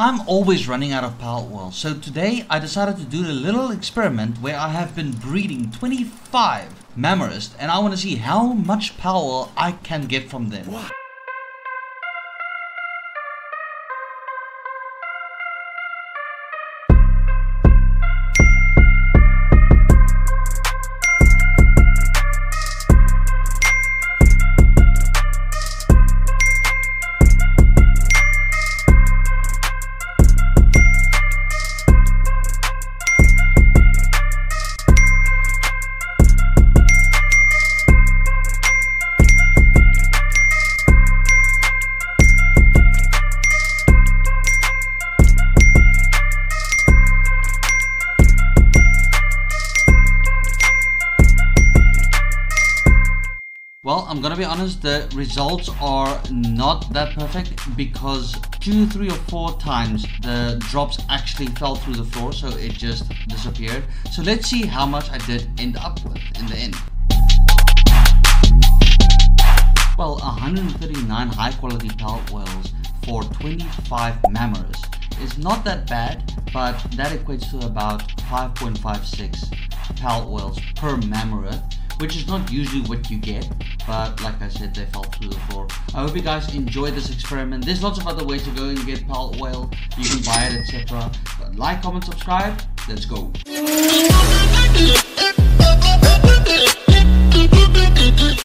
I'm always running out of pal oil, so today I decided to do a little experiment where I have been breeding 25 Mammorests and I want to see how much power I can get from them. Well, I'm gonna be honest, the results are not that perfect because two, three, or four times the drops actually fell through the floor, so it just disappeared. So let's see how much I did end up with in the end. Well, 139 high quality pal oils for 25 Mammorests is not that bad, but that equates to about 5.56 pal oils per Mammorest which is not usually what you get, but like I said, they fell through the floor. I hope you guys enjoyed this experiment. There's lots of other ways to go and get pal oil. You can buy it, etc. Like, comment, subscribe. Let's go.